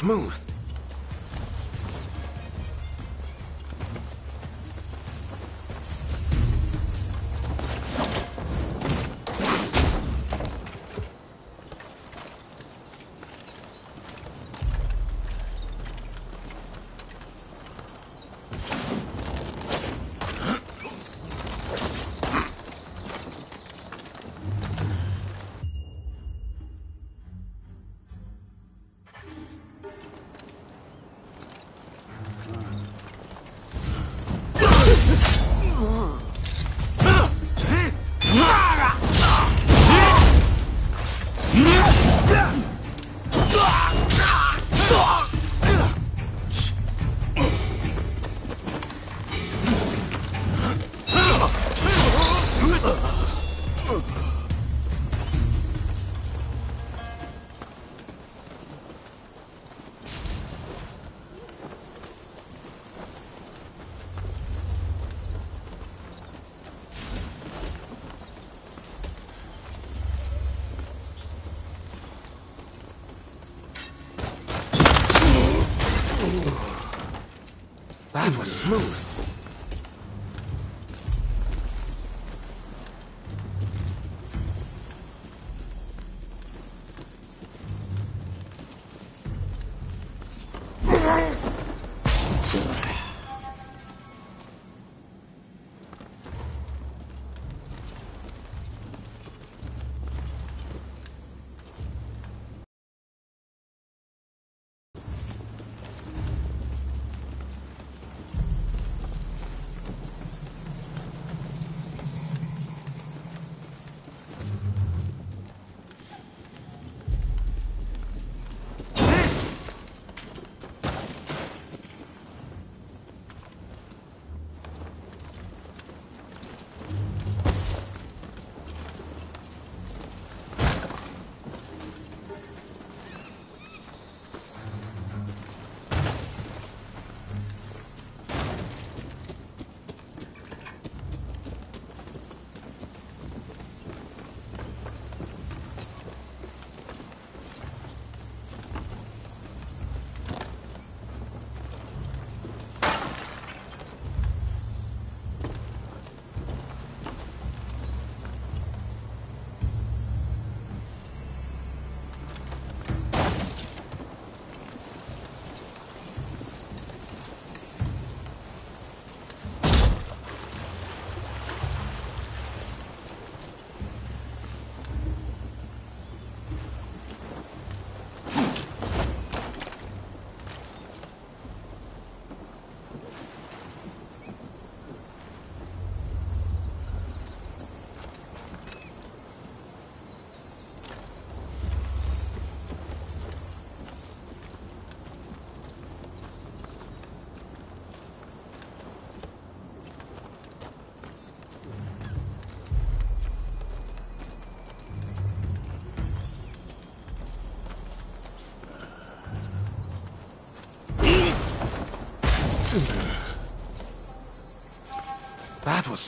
Smooth.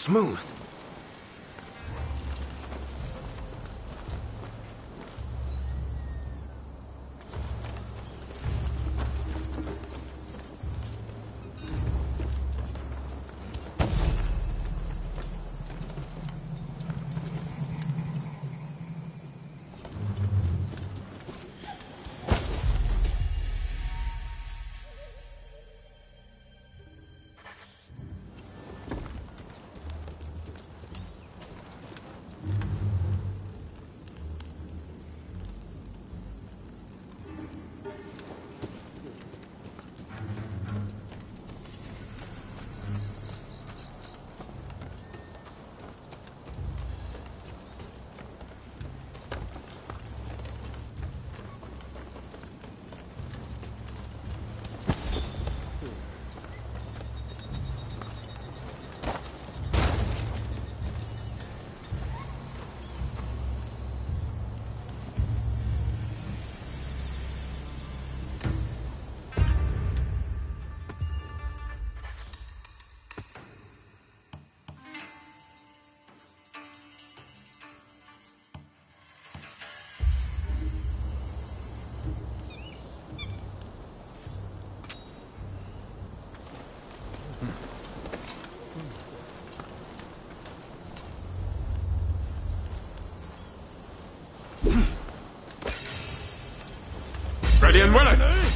Smooth. Italian winner.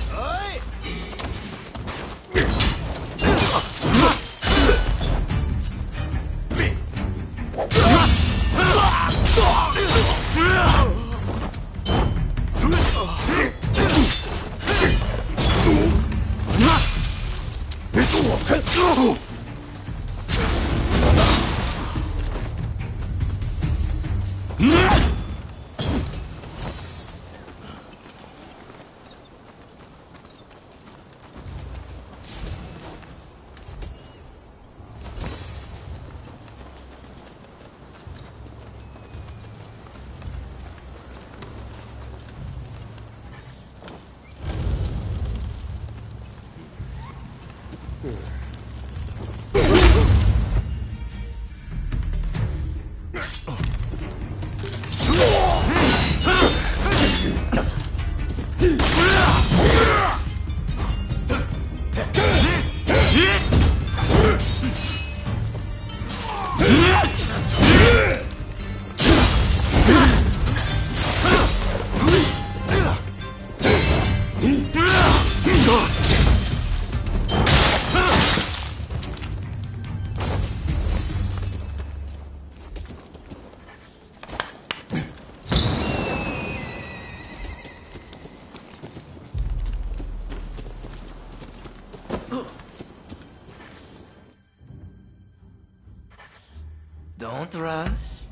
Rush.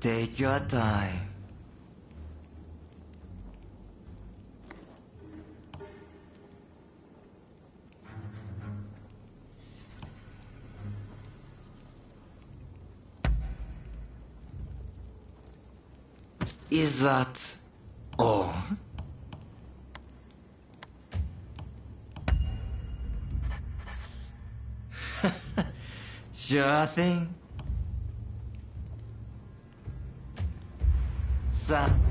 Take your time. Is that all? sure thing. casa.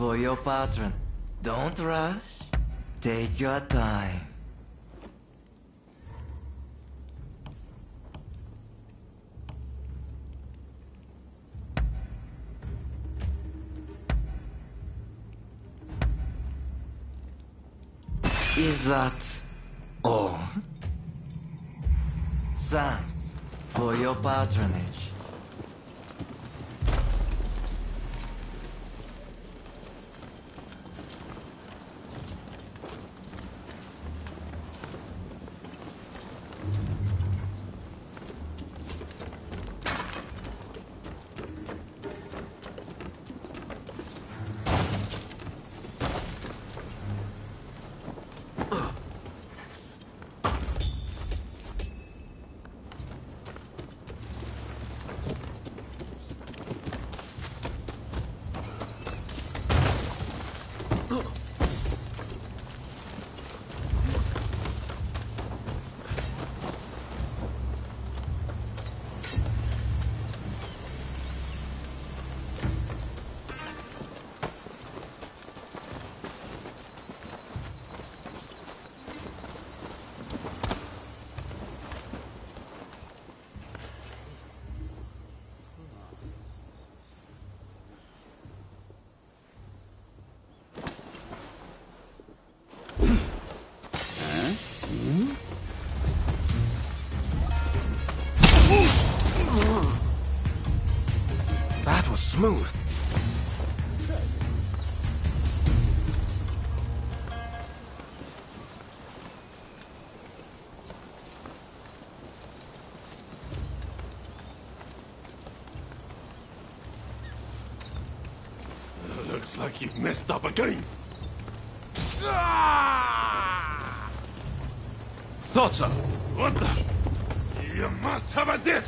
For your patron. Don't rush. Take your time. Is that all? Thanks for your patronage. You've messed up again. Ah! Thought so. What the? You must have a death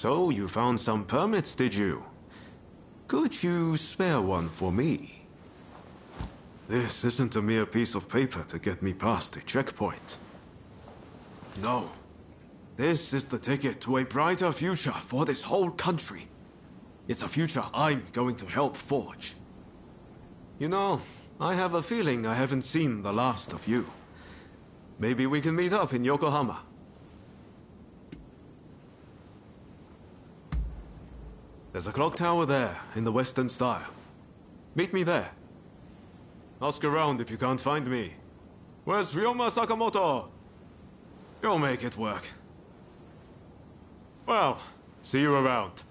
So you found some permits, did you? Could you spare one for me? This isn't a mere piece of paper to get me past a checkpoint. No. This is the ticket to a brighter future for this whole country. It's a future I'm going to help forge. You know, I have a feeling I haven't seen the last of you. Maybe we can meet up in Yokohama. There's a clock tower there, in the Western style. Meet me there. Ask around if you can't find me. Where's Ryoma Sakamoto? You'll make it work. Well, see you around.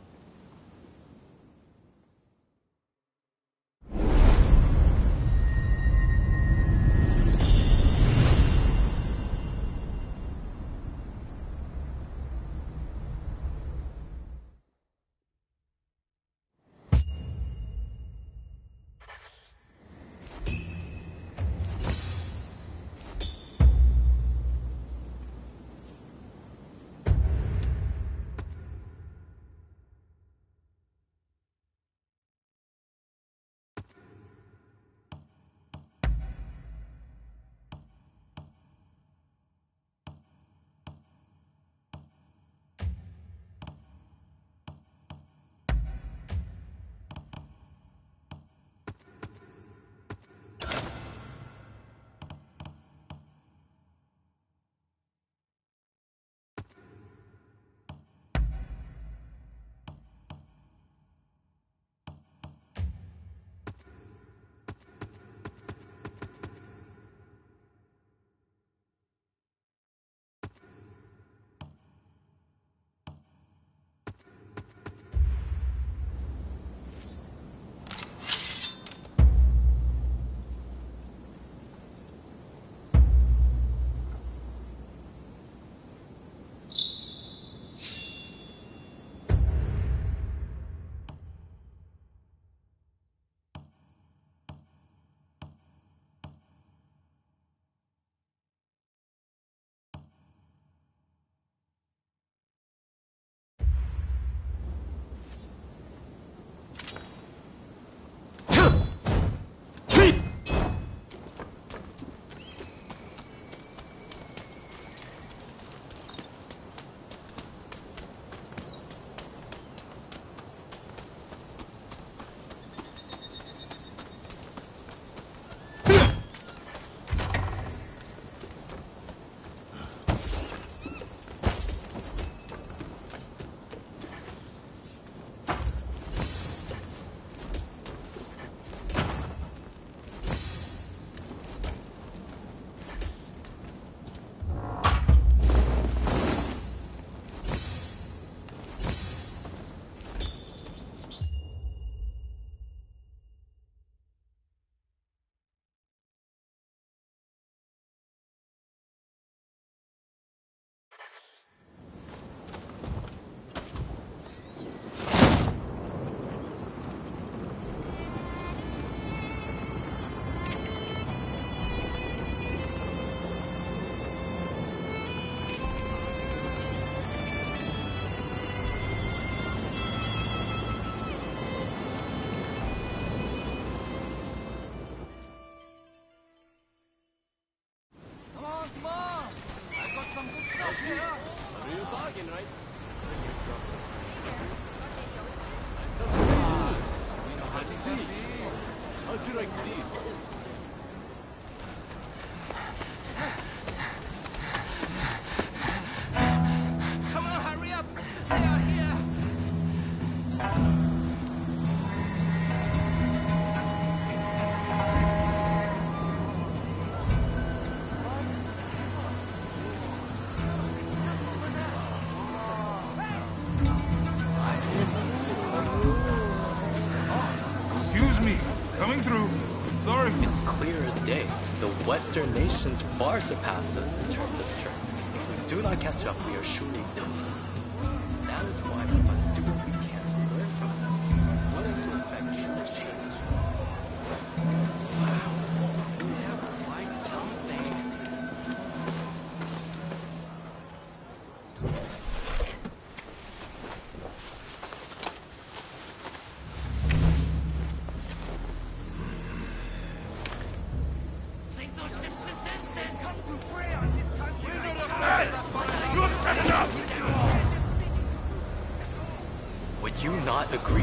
Western nations far surpass us in terms of strength. If we do not catch up,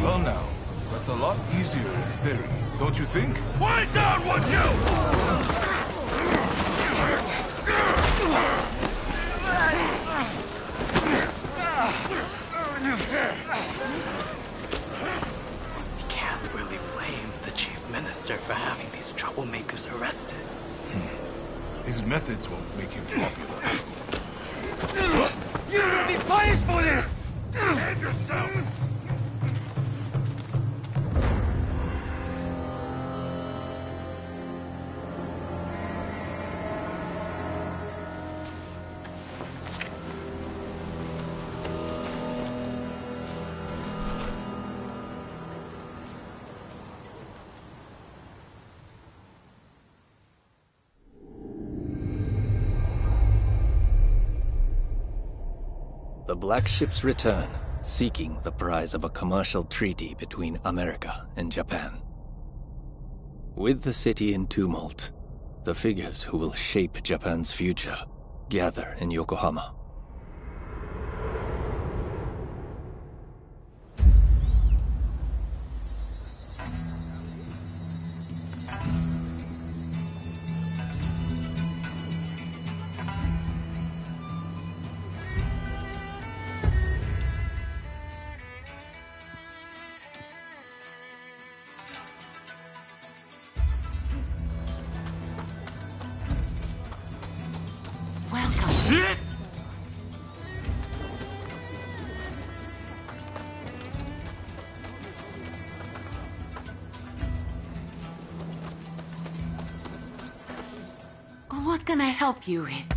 Well now, that's a lot easier in theory, don't you think? Quiet down, would you? You can't really blame the chief minister for having these troublemakers arrested. Hmm. His methods won't make him popular. You will be punished for this! Behave yourself! The Black Ships return, seeking the prize of a commercial treaty between America and Japan. With the city in tumult, the figures who will shape Japan's future gather in Yokohama. You with?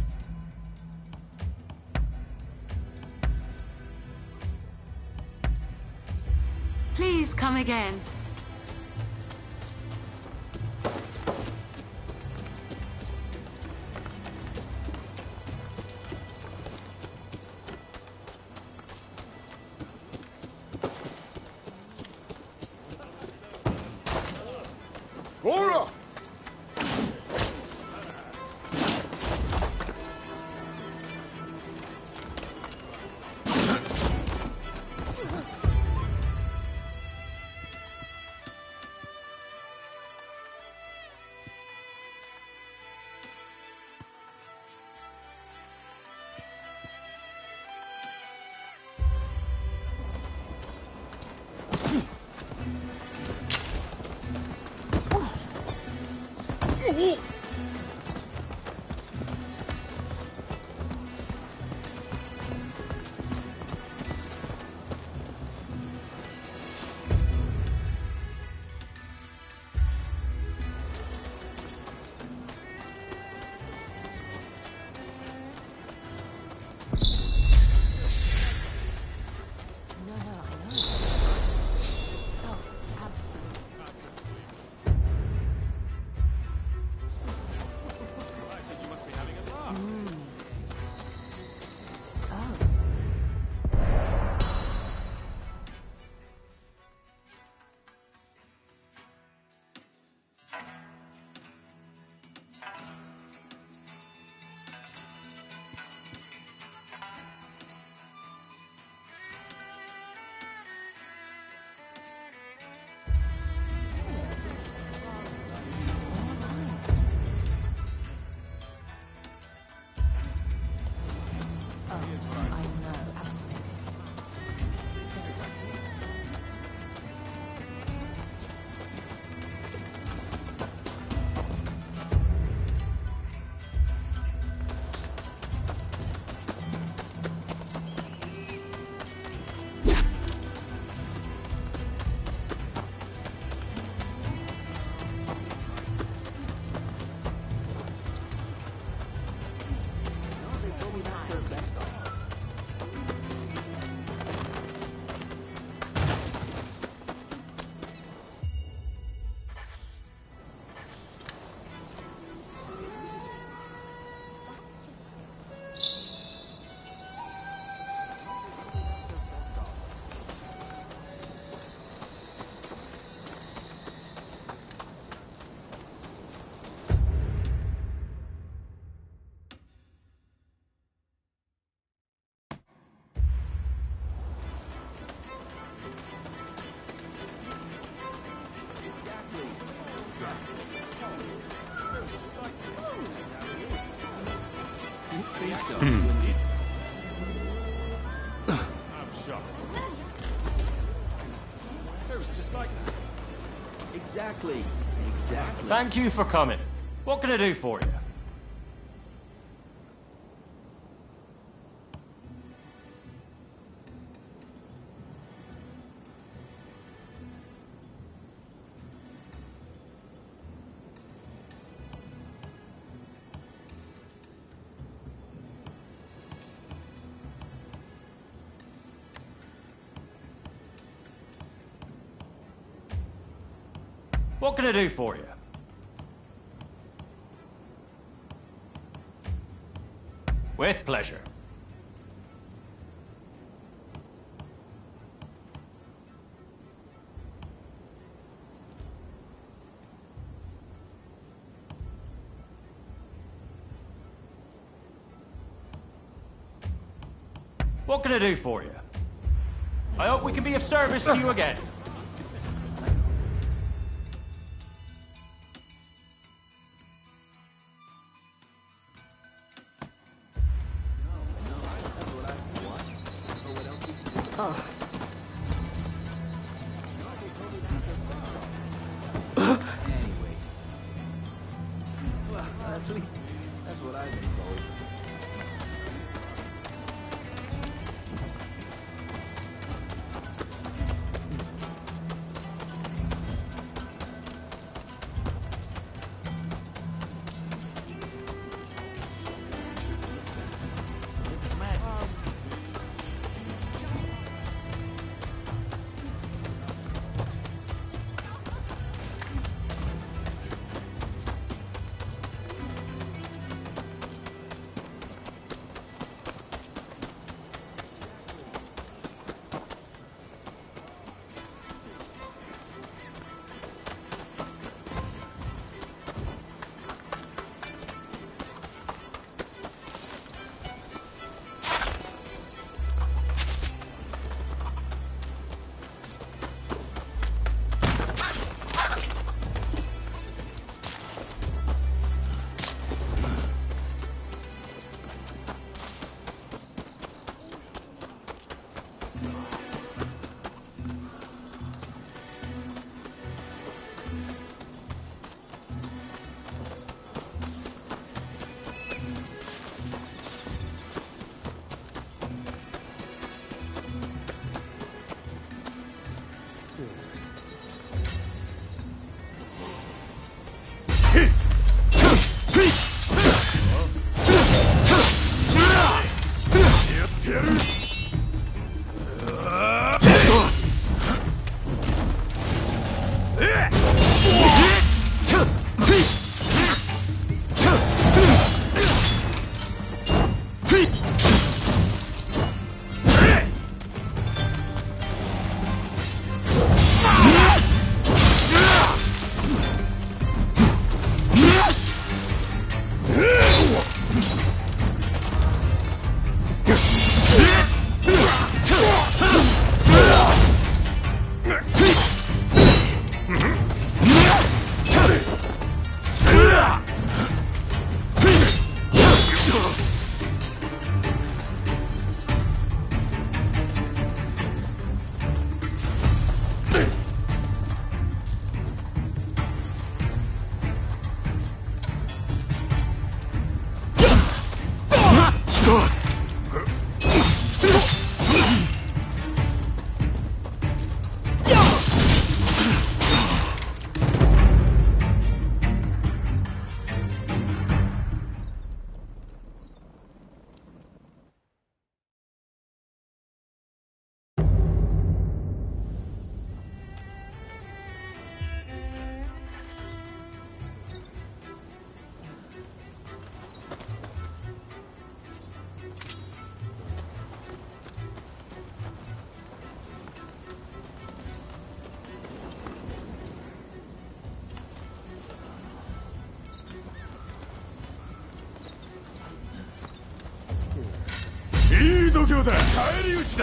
Exactly. Exactly. Thank you for coming. What can I do for you? Can I do for you? With pleasure. What can I do for you? I hope we can be of service to you again.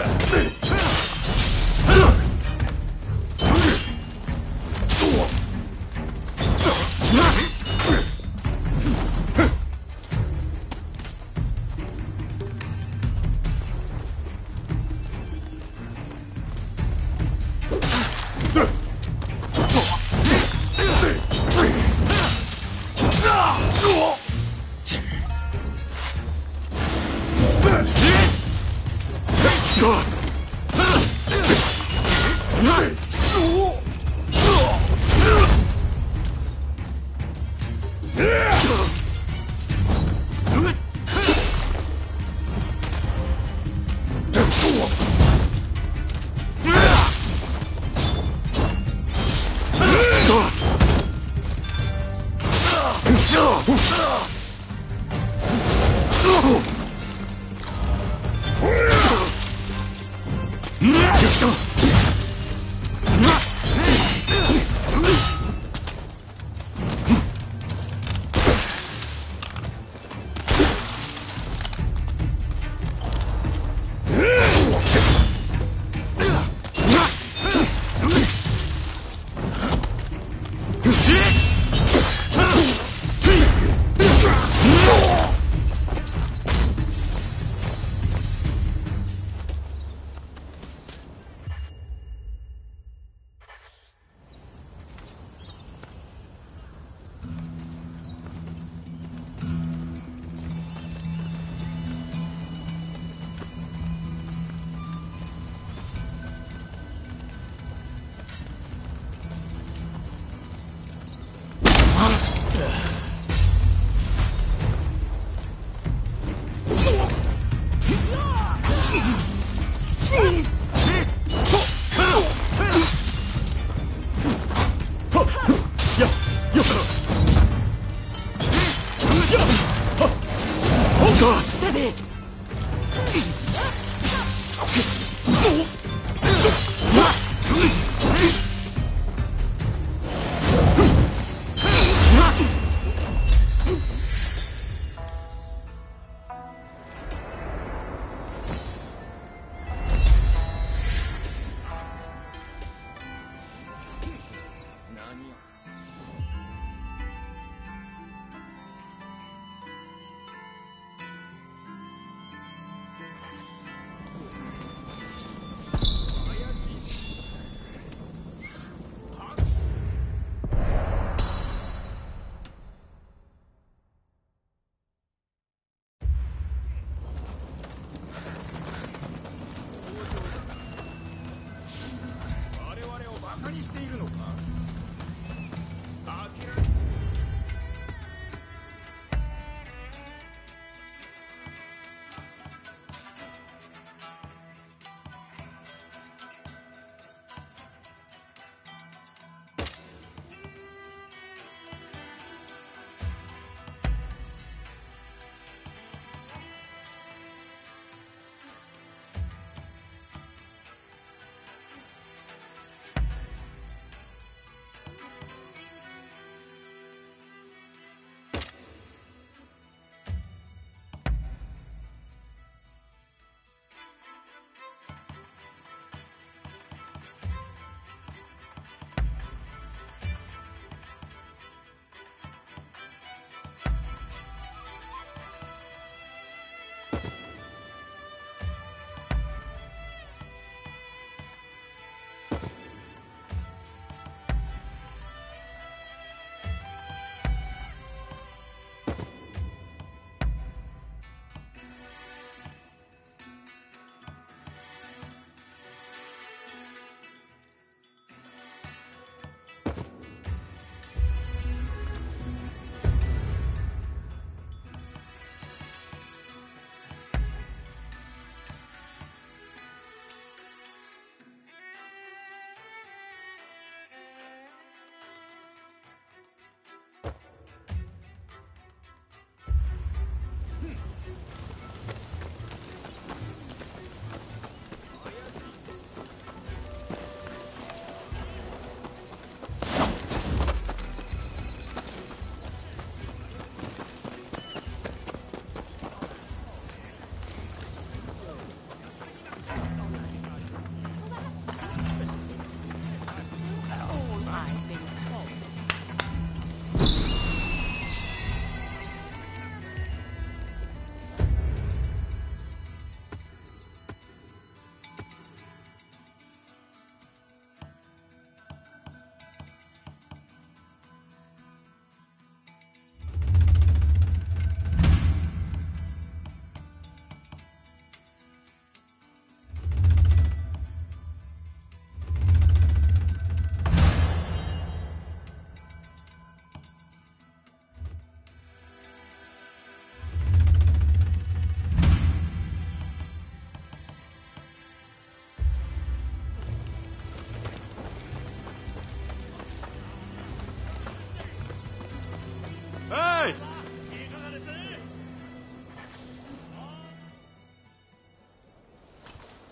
返 으아!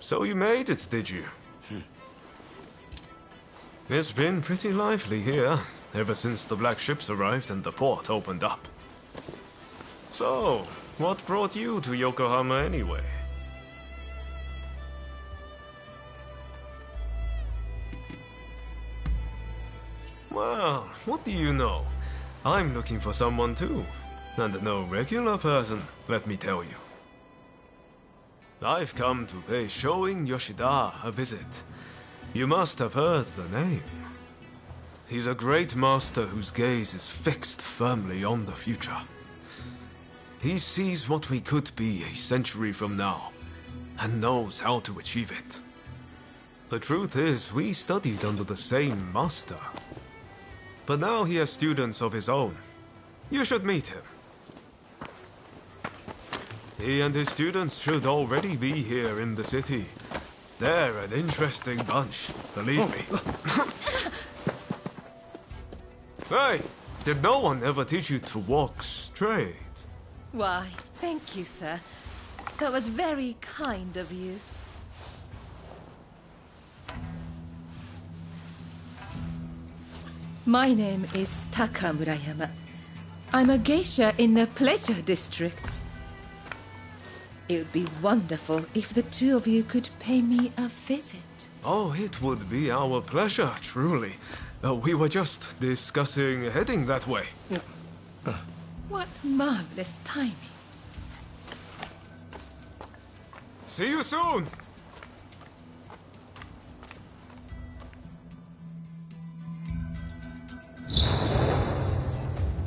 So you made it, did you? Hmm. It's been pretty lively here, ever since the black ships arrived and the port opened up. So, what brought you to Yokohama anyway? Well, what do you know? I'm looking for someone too. And no regular person, let me tell you. I've come to pay Shoin Yoshida a visit. You must have heard the name. He's a great master whose gaze is fixed firmly on the future. He sees what we could be a century from now, and knows how to achieve it. The truth is, we studied under the same master. But now he has students of his own. You should meet him. He and his students should already be here in the city. They're an interesting bunch, believe me. hey, did no one ever teach you to walk straight? Why, thank you, sir. That was very kind of you. My name is Taka Murayama. I'm a geisha in the Pleasure District. It would be wonderful if the two of you could pay me a visit. Oh, it would be our pleasure, truly. Uh, we were just discussing heading that way. What marvelous timing. See you soon!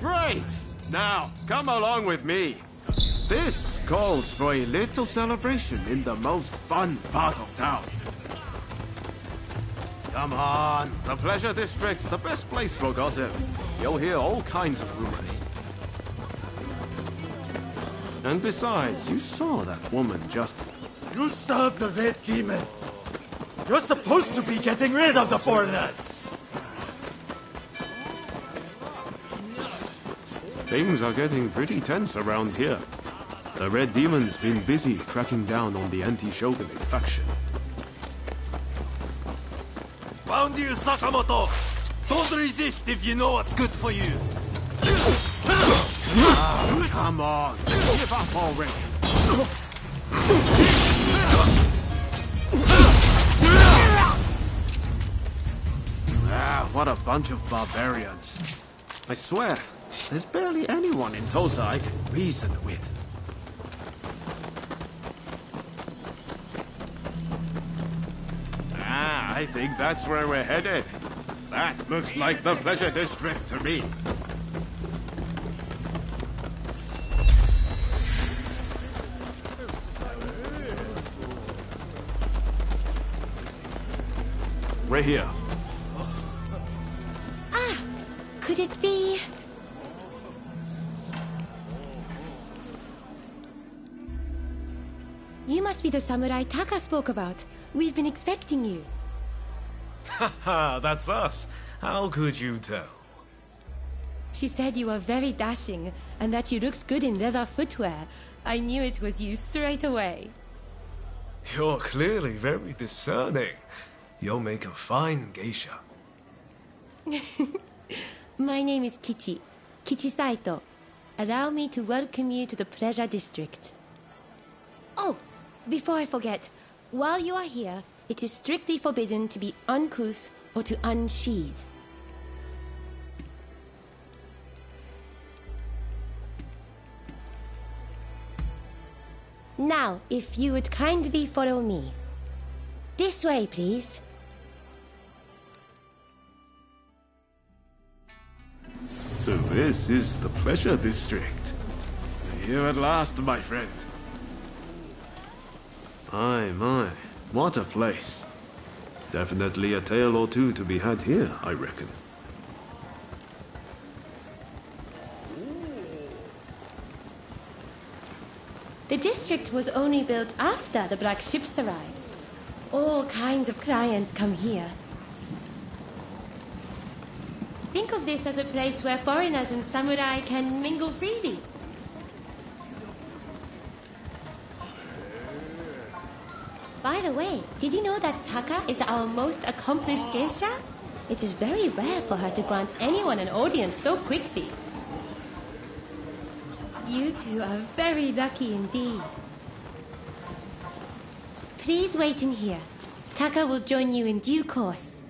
Great! Now, come along with me. This calls for a little celebration in the most fun part of town. Come on, the Pleasure District's the best place for gossip. You'll hear all kinds of rumors. And besides, you saw that woman just... You serve the Red Demon. You're supposed to be getting rid of the foreigners. Things are getting pretty tense around here. The Red Demon's been busy cracking down on the anti-Shogunate faction. Found you, Sakamoto. Don't resist if you know what's good for you. Ah, come on. Give up already. Ah, what a bunch of barbarians. I swear, there's barely anyone in Tosa I can reason with. Ah, I think that's where we're headed. That looks like the Pleasure District to me. We're here. Ah! Could it be? You must be the samurai Taka spoke about. We've been expecting you. Haha, that's us. How could you tell? She said you were very dashing and that you looked good in leather footwear. I knew it was you straight away. You're clearly very discerning. You'll make a fine geisha. My name is Kichi. Kichi Saito. Allow me to welcome you to the Pleasure District. Oh, before I forget, while you are here, it is strictly forbidden to be uncouth or to unsheathe. Now, if you would kindly follow me. This way, please. So this is the Pleasure District. Here at last, my friend. My, my, what a place. Definitely a tale or two to be had here, I reckon. The district was only built after the black ships arrived. All kinds of clients come here. Think of this as a place where foreigners and samurai can mingle freely. By the way, did you know that Taka is our most accomplished geisha? It is very rare for her to grant anyone an audience so quickly. You two are very lucky indeed. Please wait in here. Taka will join you in due course.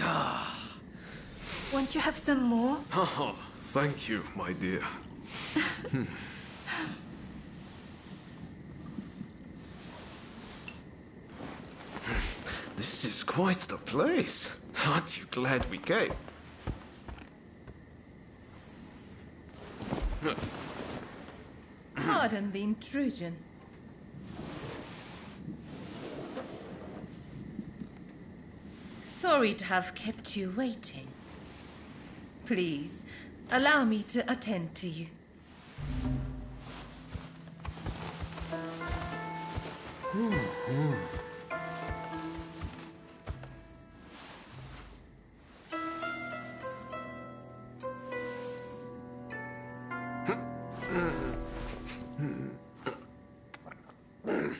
Ah. Won't you have some more? Oh, thank you, my dear. Hmm. This is quite the place. Aren't you glad we came? Pardon the intrusion. Sorry to have kept you waiting. Please, allow me to attend to you.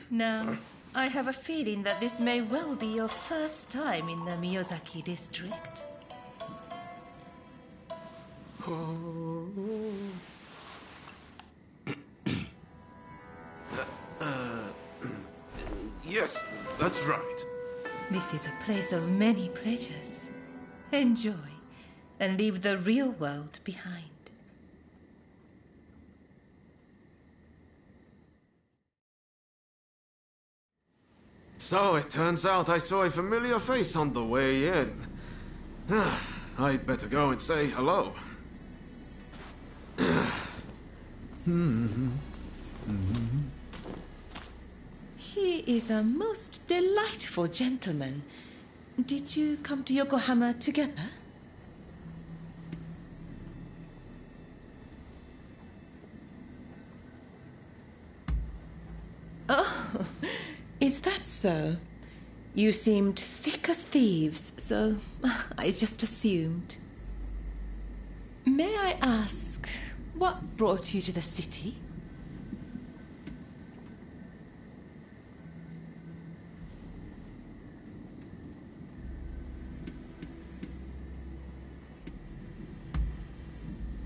Now, I have a feeling that this may well be your first time in the Miyozaki district. Oh. Yes, that's right. This is a place of many pleasures. Enjoy and leave the real world behind. So it turns out I saw a familiar face on the way in. I'd better go and say hello. He is a most delightful gentleman. Did you come to Yokohama together? Oh, is that so? You seemed thick as thieves, so I just assumed. May I ask, what brought you to the city?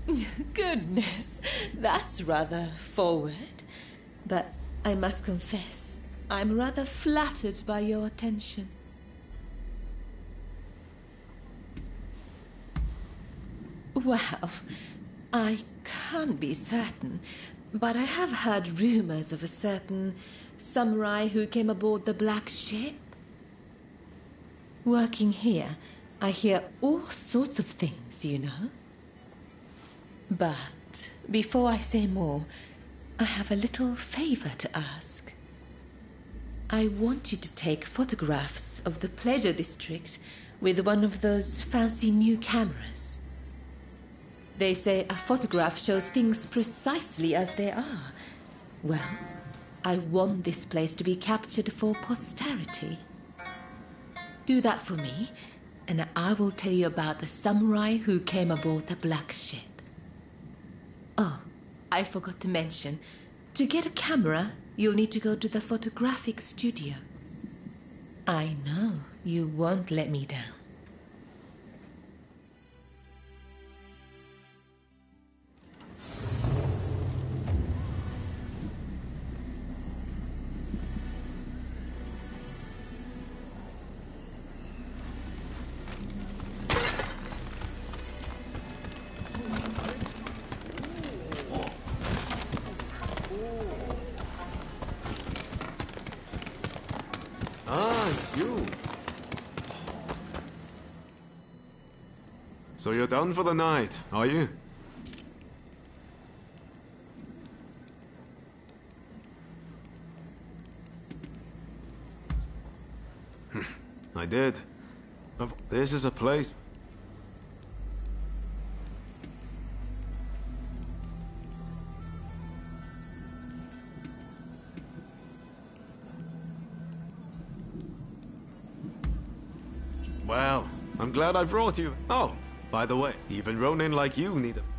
Goodness, that's rather forward. But I must confess, I'm rather flattered by your attention. Well, I can't be certain, but I have heard rumors of a certain samurai who came aboard the Black Ship. Working here, I hear all sorts of things, you know. But before I say more, I have a little favor to ask. I want you to take photographs of the Pleasure District with one of those fancy new cameras. They say a photograph shows things precisely as they are. Well, I want this place to be captured for posterity. Do that for me, and I will tell you about the samurai who came aboard the Black Ship. Oh, I forgot to mention. To get a camera, you'll need to go to the photographic studio. I know you won't let me down. So you're done for the night, are you? Hmm, I did. This is a place. Well, I'm glad I brought you. Oh, By the way, even Ronin like you need a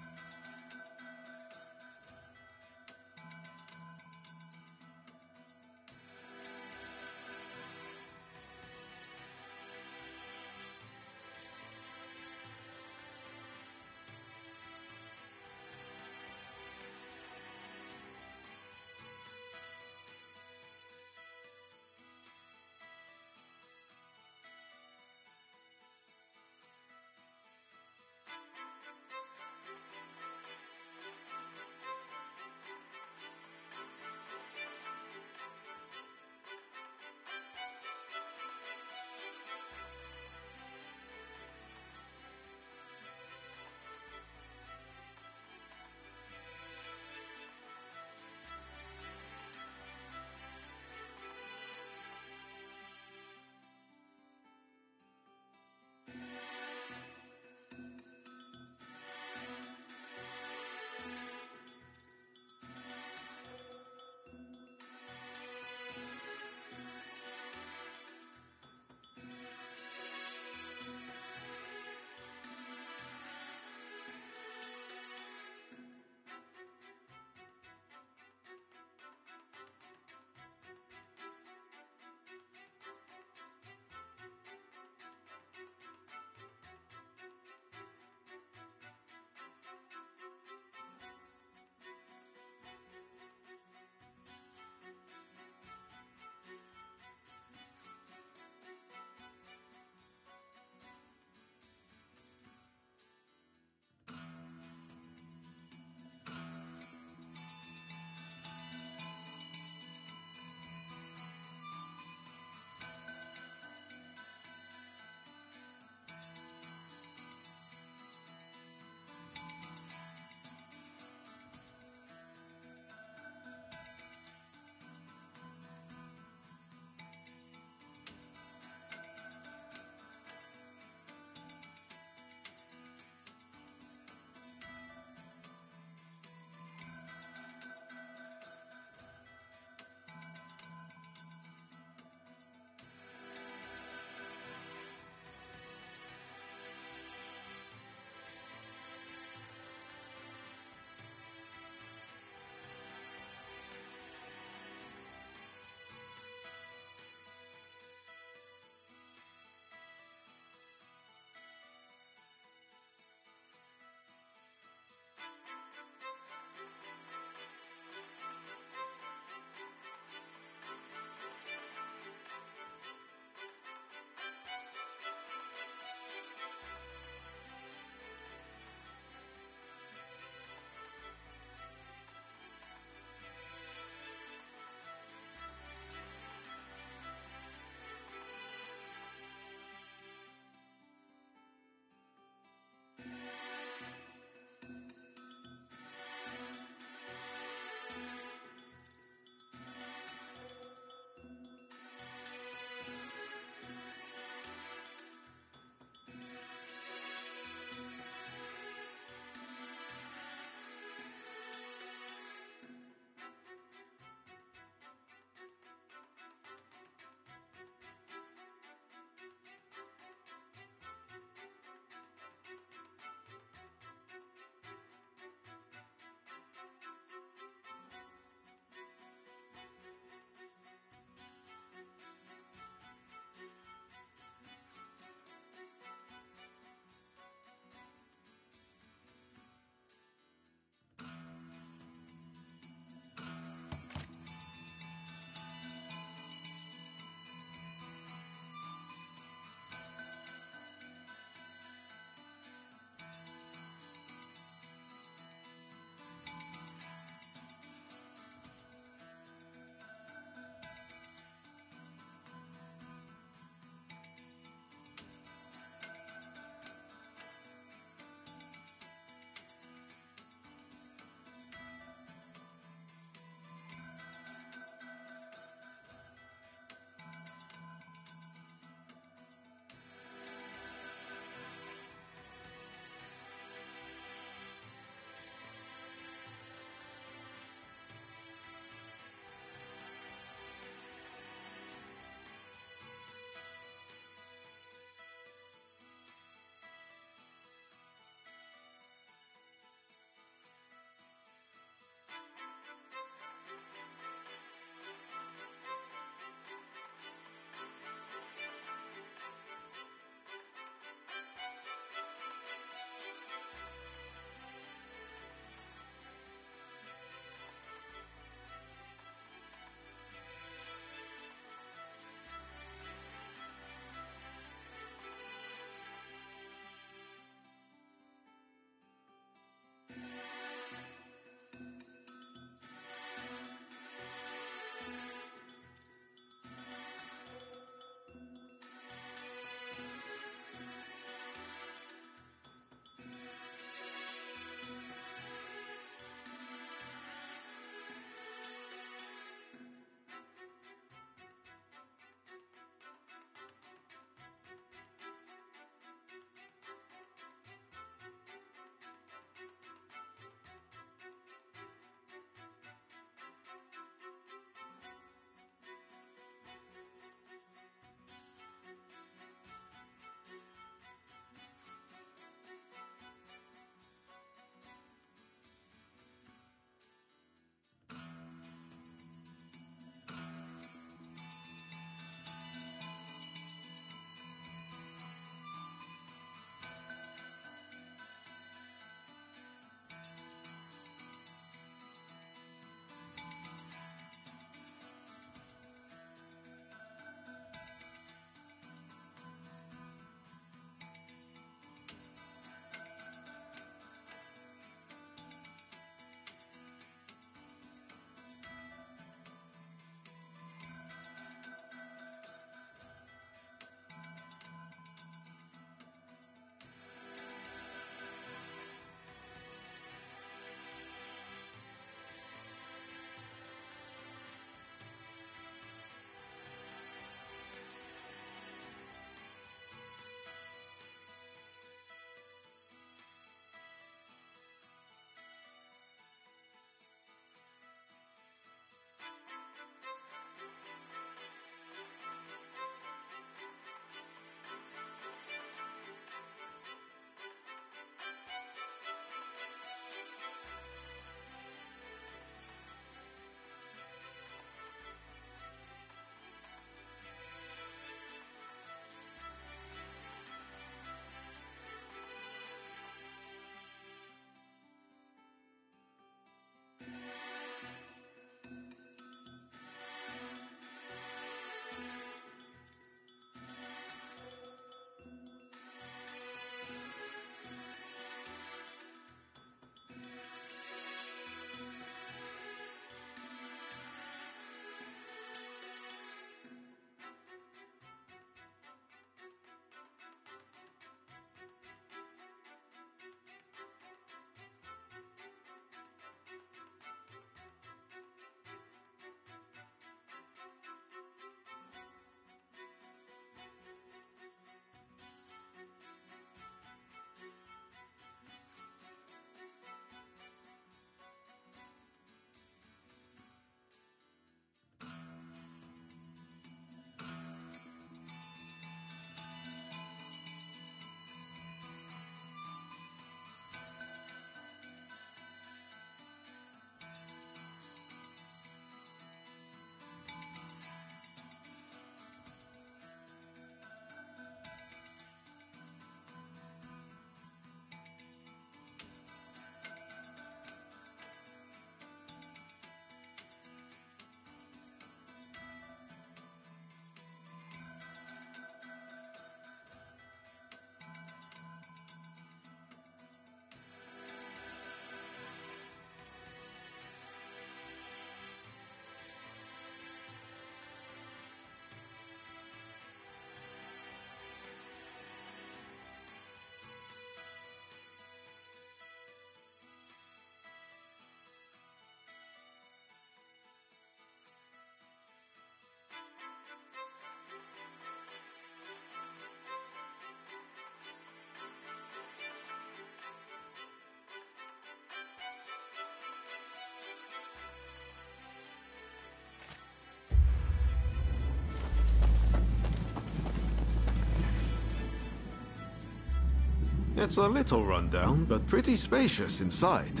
It's a little rundown, but pretty spacious inside.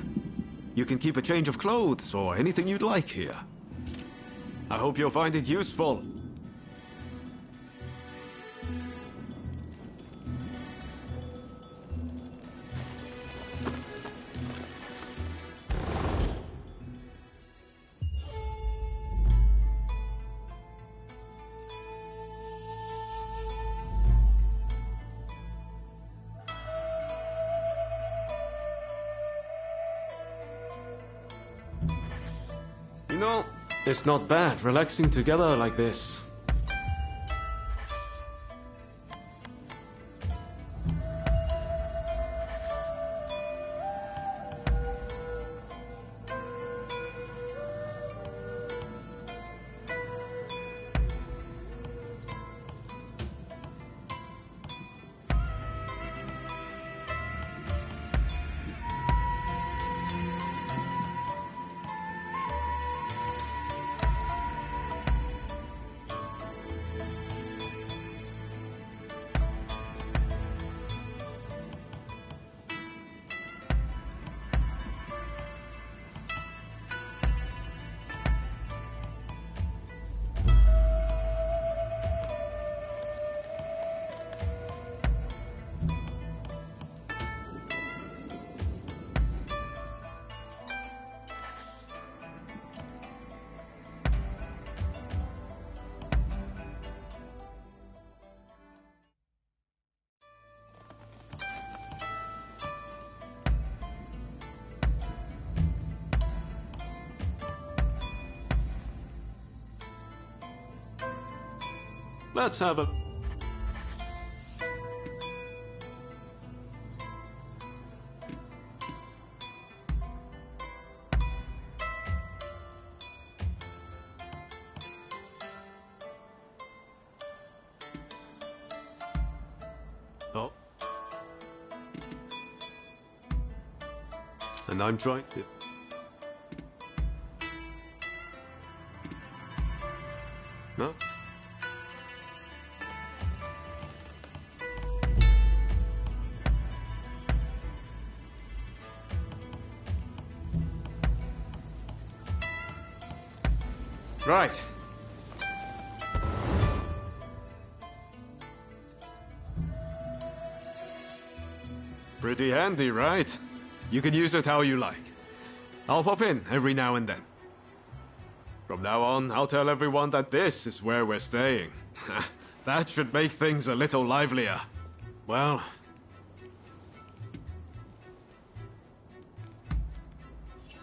You can keep a change of clothes or anything you'd like here. I hope you'll find it useful. It's not bad relaxing together like this. Let's have a... Oh. And I'm trying to... Right. Pretty handy, right? You can use it how you like. I'll pop in every now and then. From now on, I'll tell everyone that this is where we're staying. that should make things a little livelier. Well...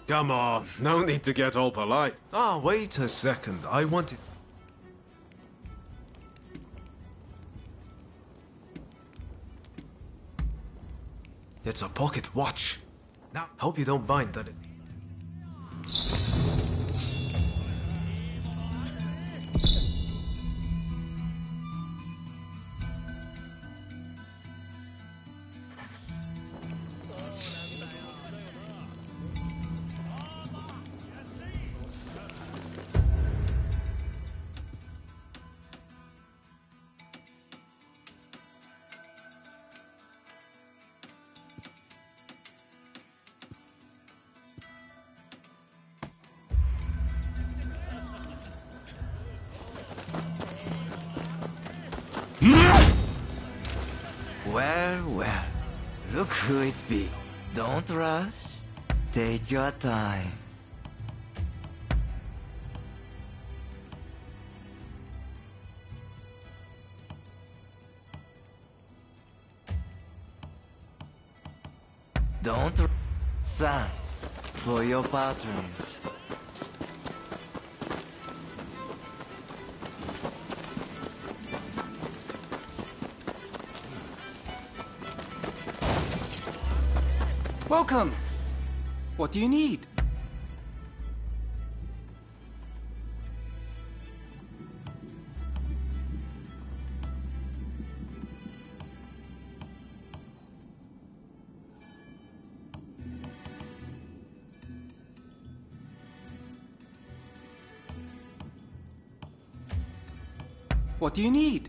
Come on, no need to get all polite. Ah, wait a second. I wanted... It's a pocket watch. Now, hope you don't mind that it... Your time. Don't Thanks for your patronage. What do you need? What do you need?